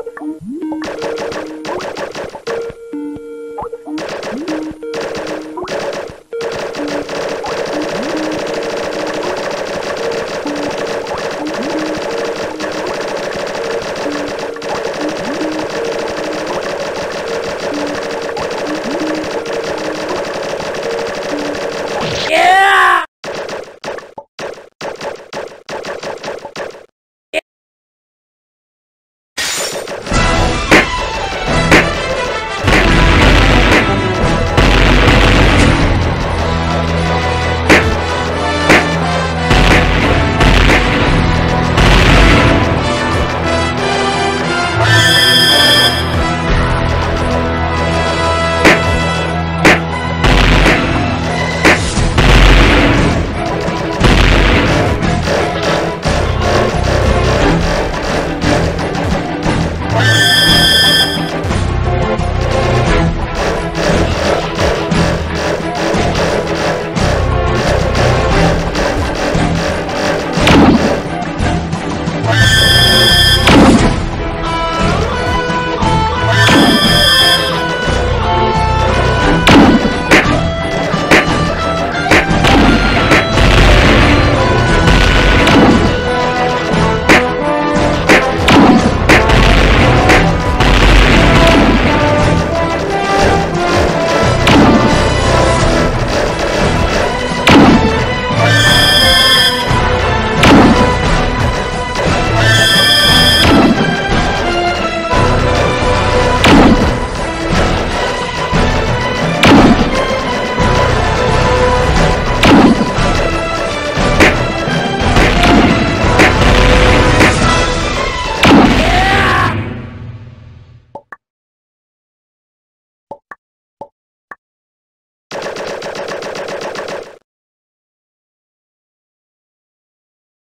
Música